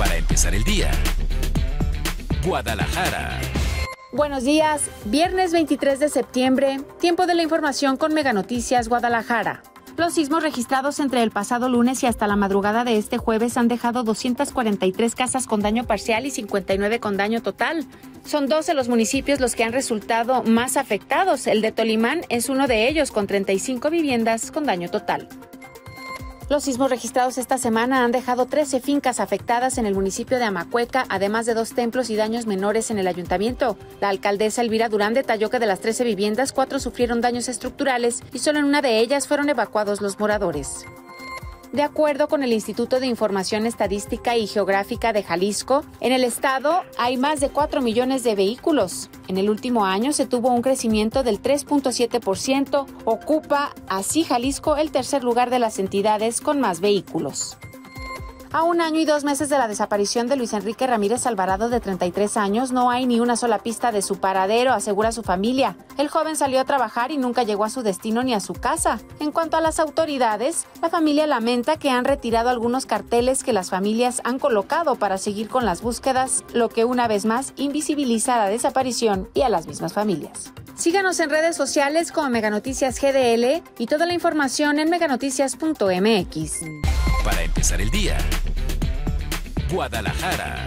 Para empezar el día. Guadalajara. Buenos días, viernes 23 de septiembre, tiempo de la información con Mega Noticias Guadalajara. Los sismos registrados entre el pasado lunes y hasta la madrugada de este jueves han dejado 243 casas con daño parcial y 59 con daño total. Son 12 los municipios los que han resultado más afectados. El de Tolimán es uno de ellos, con 35 viviendas con daño total. Los sismos registrados esta semana han dejado 13 fincas afectadas en el municipio de Amacueca, además de dos templos y daños menores en el ayuntamiento. La alcaldesa Elvira Durán detalló que de las 13 viviendas, cuatro sufrieron daños estructurales y solo en una de ellas fueron evacuados los moradores. De acuerdo con el Instituto de Información Estadística y Geográfica de Jalisco, en el estado hay más de 4 millones de vehículos. En el último año se tuvo un crecimiento del 3.7%, ocupa así Jalisco el tercer lugar de las entidades con más vehículos. A un año y dos meses de la desaparición de Luis Enrique Ramírez Alvarado, de 33 años, no hay ni una sola pista de su paradero, asegura su familia. El joven salió a trabajar y nunca llegó a su destino ni a su casa. En cuanto a las autoridades, la familia lamenta que han retirado algunos carteles que las familias han colocado para seguir con las búsquedas, lo que una vez más invisibiliza la desaparición y a las mismas familias. Síganos en redes sociales como Meganoticias GDL y toda la información en meganoticias.mx. Para empezar el día. Guadalajara.